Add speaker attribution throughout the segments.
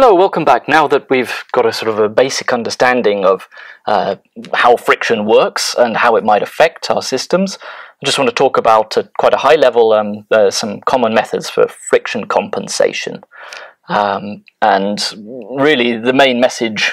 Speaker 1: Hello, welcome back. Now that we've got a sort of a basic understanding of uh, how friction works and how it might affect our systems, I just want to talk about at quite a high level um, uh, some common methods for friction compensation. Um, and really, the main message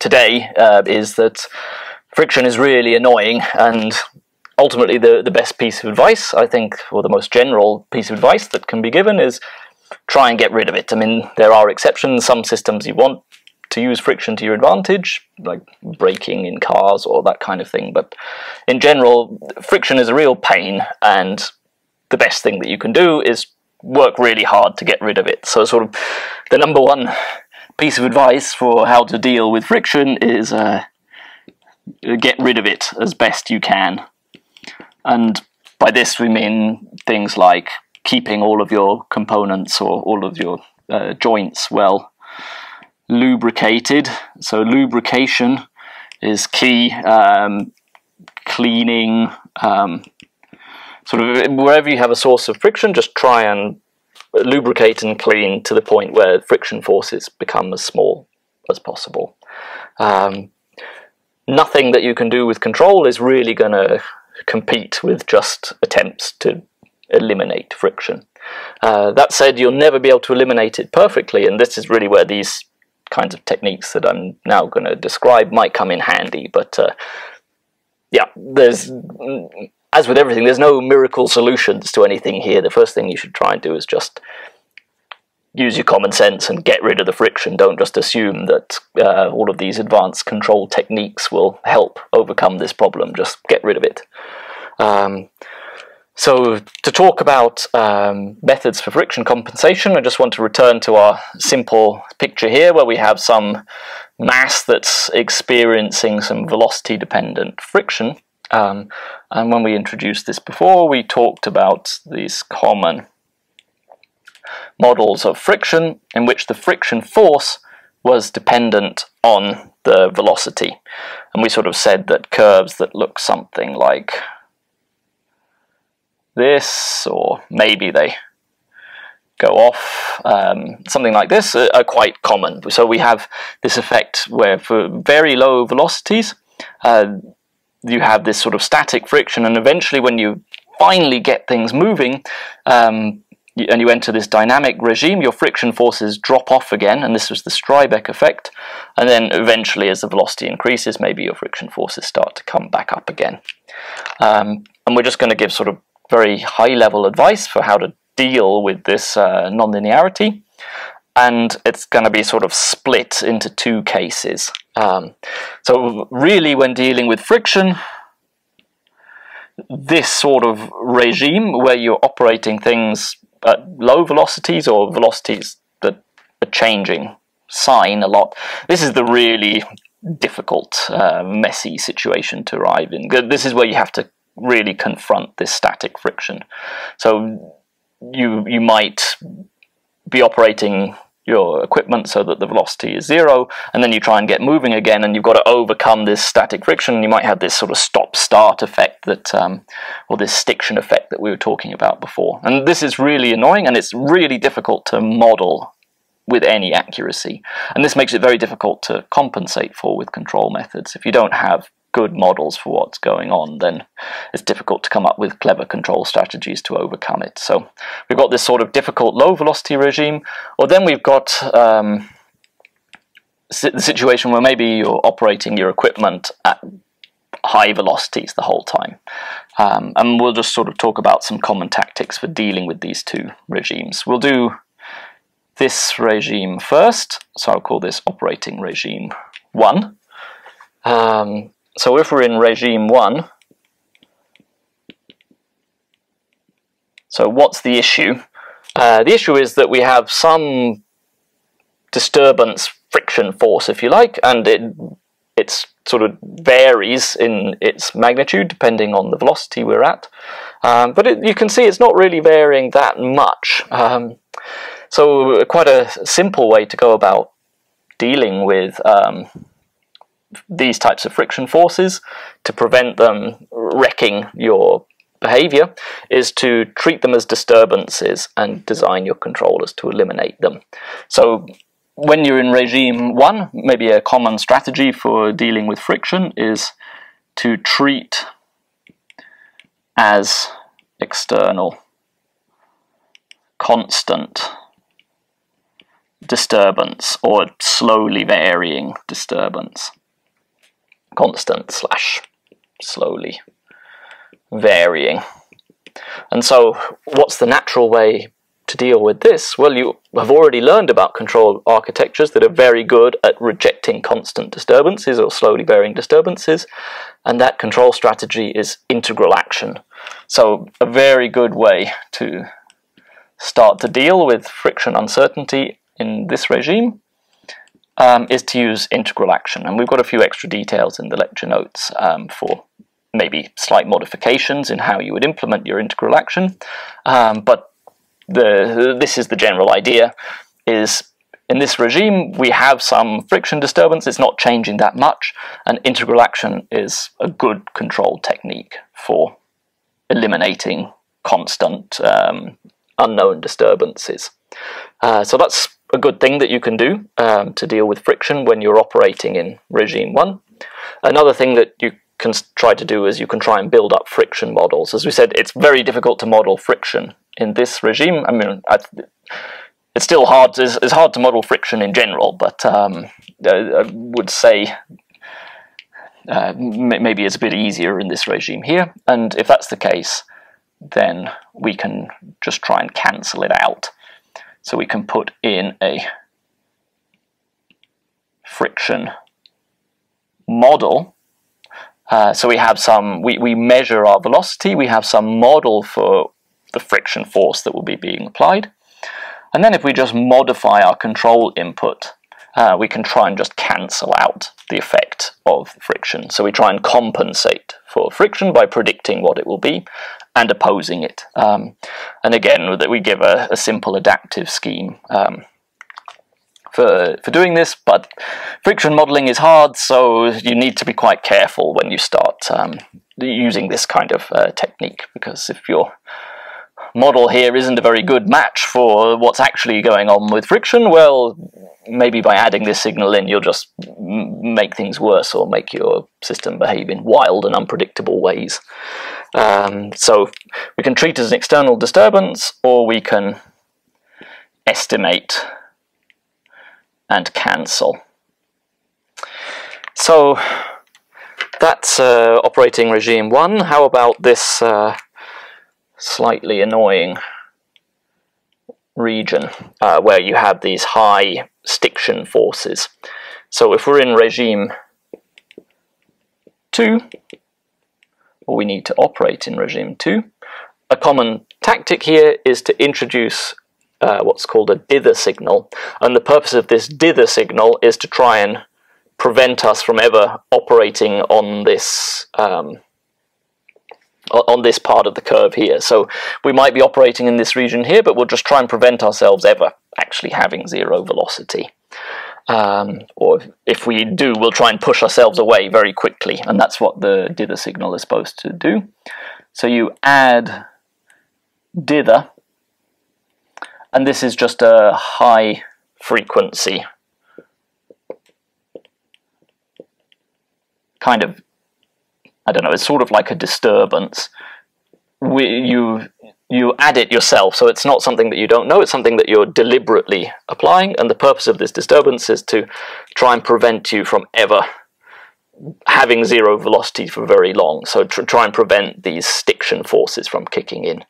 Speaker 1: today uh, is that friction is really annoying and ultimately the, the best piece of advice, I think, or the most general piece of advice that can be given is try and get rid of it. I mean, there are exceptions. Some systems you want to use friction to your advantage, like braking in cars or that kind of thing. But in general, friction is a real pain, and the best thing that you can do is work really hard to get rid of it. So, sort of, the number one piece of advice for how to deal with friction is uh, get rid of it as best you can. And by this we mean things like keeping all of your components or all of your uh, joints well lubricated. So lubrication is key. Um, cleaning, um, sort of wherever you have a source of friction, just try and lubricate and clean to the point where friction forces become as small as possible. Um, nothing that you can do with control is really going to compete with just attempts to eliminate friction. Uh, that said, you'll never be able to eliminate it perfectly, and this is really where these kinds of techniques that I'm now going to describe might come in handy. But uh, yeah, there's as with everything, there's no miracle solutions to anything here. The first thing you should try and do is just use your common sense and get rid of the friction. Don't just assume that uh, all of these advanced control techniques will help overcome this problem. Just get rid of it. Um, so to talk about um, methods for friction compensation, I just want to return to our simple picture here where we have some mass that's experiencing some velocity dependent friction. Um, and when we introduced this before, we talked about these common models of friction in which the friction force was dependent on the velocity. And we sort of said that curves that look something like this, or maybe they go off, um, something like this, are, are, quite common. So we have this effect where for very low velocities, uh, you have this sort of static friction, and eventually when you finally get things moving, um, and you enter this dynamic regime, your friction forces drop off again, and this was the Stribeck effect. And then eventually, as the velocity increases, maybe your friction forces start to come back up again. Um, and we're just going to give sort of very high level advice for how to deal with this uh, nonlinearity. And it's going to be sort of split into two cases. Um, so, really, when dealing with friction, this sort of regime where you're operating things at low velocities or velocities that are changing sign a lot, this is the really difficult, uh, messy situation to arrive in. This is where you have to really confront this static friction. So you you might be operating your equipment so that the velocity is zero, and then you try and get moving again, and you've got to overcome this static friction. You might have this sort of stop-start effect that, um, or this stiction effect that we were talking about before. And this is really annoying, and it's really difficult to model with any accuracy. And this makes it very difficult to compensate for with control methods. If you don't have good models for what's going on, then it's difficult to come up with clever control strategies to overcome it. So we've got this sort of difficult low velocity regime, or then we've got um, the situation where maybe you're operating your equipment at high velocities the whole time. Um, and we'll just sort of talk about some common tactics for dealing with these two regimes. We'll do this regime first, so I'll call this operating regime 1. Um, so if we're in regime 1, so what's the issue? Uh, the issue is that we have some disturbance friction force, if you like, and it it's sort of varies in its magnitude depending on the velocity we're at. Um, but it, you can see it's not really varying that much. Um, so quite a simple way to go about dealing with um, these types of friction forces to prevent them wrecking your behavior is to treat them as disturbances and design your controllers to eliminate them. So when you're in regime one, maybe a common strategy for dealing with friction is to treat as external constant disturbance or slowly varying disturbance. Constant slash slowly varying. And so, what's the natural way to deal with this? Well, you have already learned about control architectures that are very good at rejecting constant disturbances or slowly varying disturbances, and that control strategy is integral action. So, a very good way to start to deal with friction uncertainty in this regime um, is to use integral action. And we've got a few extra details in the lecture notes um, for maybe slight modifications in how you would implement your integral action. Um, but the, this is the general idea, is in this regime we have some friction disturbance, it's not changing that much, and integral action is a good control technique for eliminating constant um, unknown disturbances. Uh, so that's a good thing that you can do um, to deal with friction when you're operating in regime 1. Another thing that you can try to do is you can try and build up friction models. As we said, it's very difficult to model friction in this regime. I mean, it's still hard. It's, it's, hard to model friction in general, but um, I would say uh, maybe it's a bit easier in this regime here. And if that's the case, then we can just try and cancel it out. So we can put in a friction model. Uh, so we have some, we, we measure our velocity, we have some model for the friction force that will be being applied. And then if we just modify our control input, uh, we can try and just cancel out the effect of friction. So we try and compensate for friction by predicting what it will be and opposing it. Um, and again, that we give a, a, simple adaptive scheme um, for, for doing this, but friction modeling is hard, so you need to be quite careful when you start um, using this kind of uh, technique, because if your model here isn't a very good match for what's actually going on with friction, well, maybe by adding this signal in, you'll just make things worse or make your system behave in wild and unpredictable ways. Um, so we can treat it as an external disturbance or we can estimate and cancel. So that's uh, operating regime 1. How about this uh, slightly annoying region uh, where you have these high stiction forces? So if we're in regime 2, or we need to operate in regime 2. A common tactic here is to introduce uh, what's called a dither signal, and the purpose of this dither signal is to try and prevent us from ever operating on this um, on this part of the curve here. So we might be operating in this region here, but we'll just try and prevent ourselves ever actually having zero velocity. Um, or if we do, we'll try and push ourselves away very quickly, and that's what the dither signal is supposed to do. So you add dither, and this is just a high frequency kind of, I don't know, it's sort of like a disturbance. We, you you add it yourself, so it's not something that you don't know, it's something that you're deliberately applying, and the purpose of this disturbance is to try and prevent you from ever having zero velocity for very long, so tr try and prevent these stiction forces from kicking in.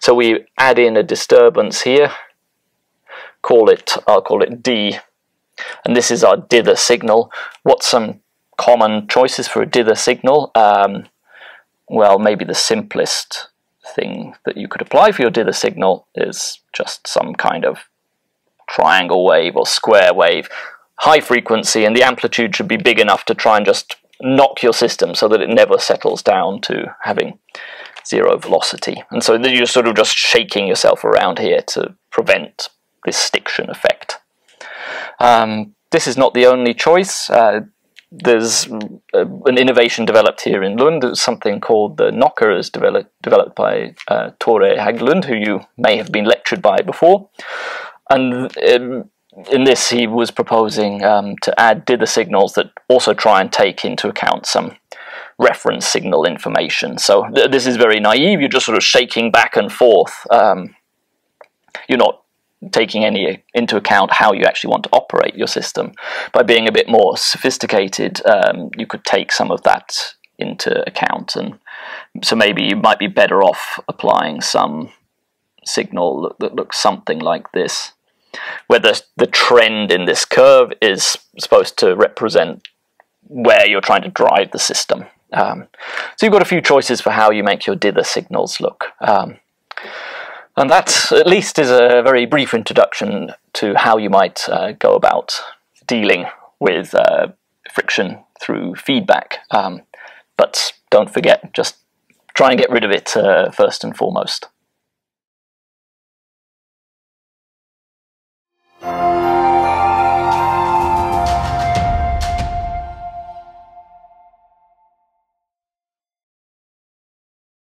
Speaker 1: So we add in a disturbance here, call it, I'll call it D, and this is our dither signal. What's some common choices for a dither signal? Um, well, maybe the simplest thing that you could apply for your dither signal is just some kind of triangle wave or square wave, high frequency, and the amplitude should be big enough to try and just knock your system so that it never settles down to having zero velocity. And so you're sort of just shaking yourself around here to prevent this stiction effect. Um, this is not the only choice. Uh, there's an innovation developed here in Lund, something called the Knocker, is developed, developed by uh, Tore Hägglund, who you may have been lectured by before. And um, in this, he was proposing um, to add dither signals that also try and take into account some reference signal information. So th this is very naive. You're just sort of shaking back and forth. Um, you're not taking any into account how you actually want to operate your system. By being a bit more sophisticated, um, you could take some of that into account, and so maybe you might be better off applying some signal that, that looks something like this where the, the trend in this curve is supposed to represent where you're trying to drive the system. Um, so you've got a few choices for how you make your dither signals look. Um, and that, at least, is a very brief introduction to how you might uh, go about dealing with uh, friction through feedback. Um, but don't forget, just try and get rid of it uh, first and foremost.